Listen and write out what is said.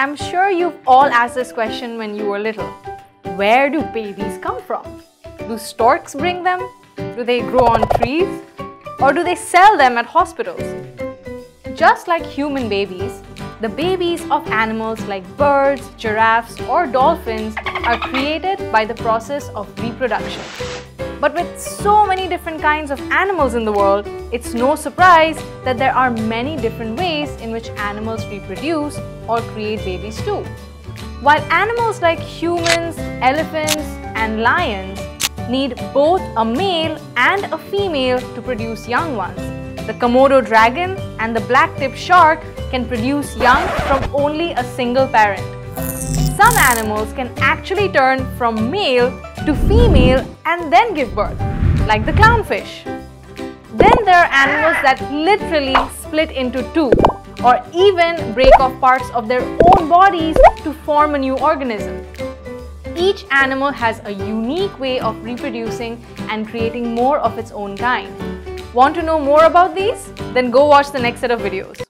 I'm sure you've all asked this question when you were little. Where do babies come from? Do storks bring them? Do they grow on trees? Or do they sell them at hospitals? Just like human babies, the babies of animals like birds, giraffes or dolphins are created by the process of reproduction. But with so many different kinds of animals in the world, it's no surprise that there are many different ways in which animals reproduce or create babies too. While animals like humans, elephants and lions need both a male and a female to produce young ones, the Komodo dragon and the black-tipped shark can produce young from only a single parent. Some animals can actually turn from male to female and then give birth, like the clownfish. Then there are animals that literally split into two or even break off parts of their own bodies to form a new organism. Each animal has a unique way of reproducing and creating more of its own kind. Want to know more about these? Then go watch the next set of videos.